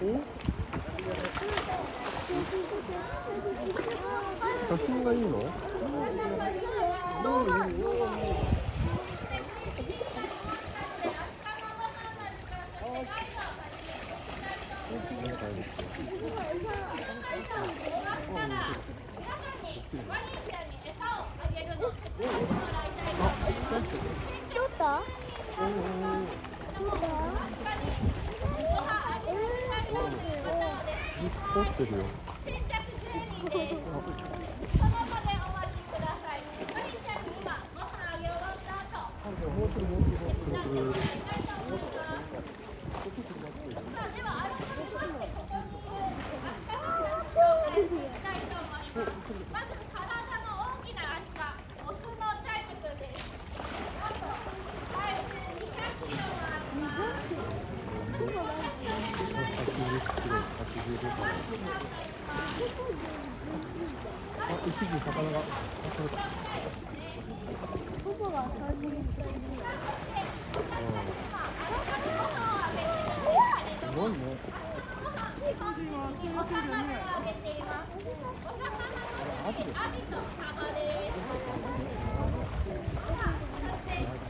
写真がいいの？ちょっと？撮ってるよ。まず体の大きな足はオスのチャイムくんです。あと体重200キロはあります。80kg 85からあ一時魚が取れたパパが最初に言ったすごいねお魚をあげています。お魚のアジです。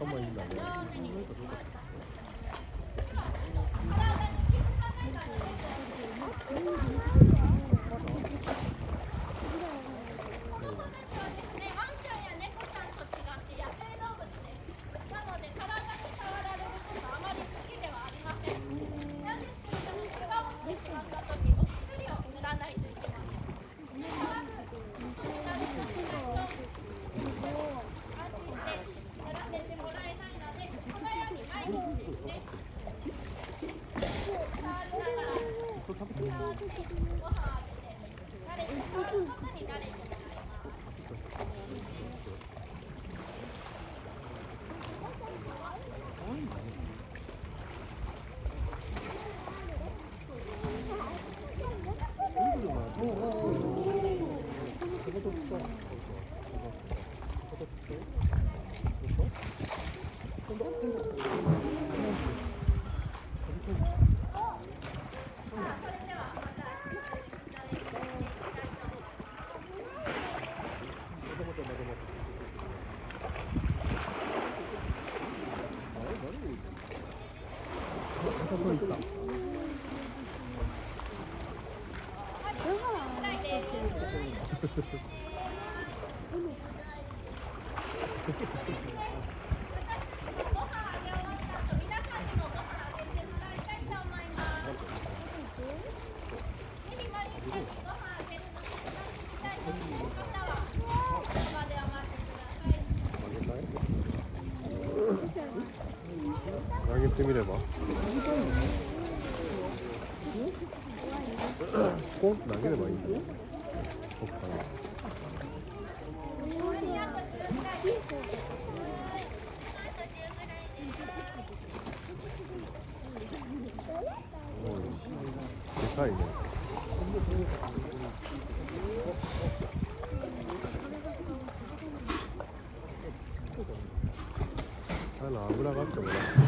頭いいんだねワンちゃんや猫ちゃんと違って野生動物です。なので体に触られることあまり好きではありません。なんですけれども、怪我をしてしまった時、お薬を塗らないといけません。まず、塗られてしまうと、安心して塗らせてもらえないので、このように毎日ですね、触りながら、触ってご飯をあげて、慣れて、触ることに慣れてもらいます。ご飯あげ終わった後、皆さんにもご飯あげてもらいた？ってみれば。ポン投げればいいだよ。こっから。でかいね。の油があってもらって。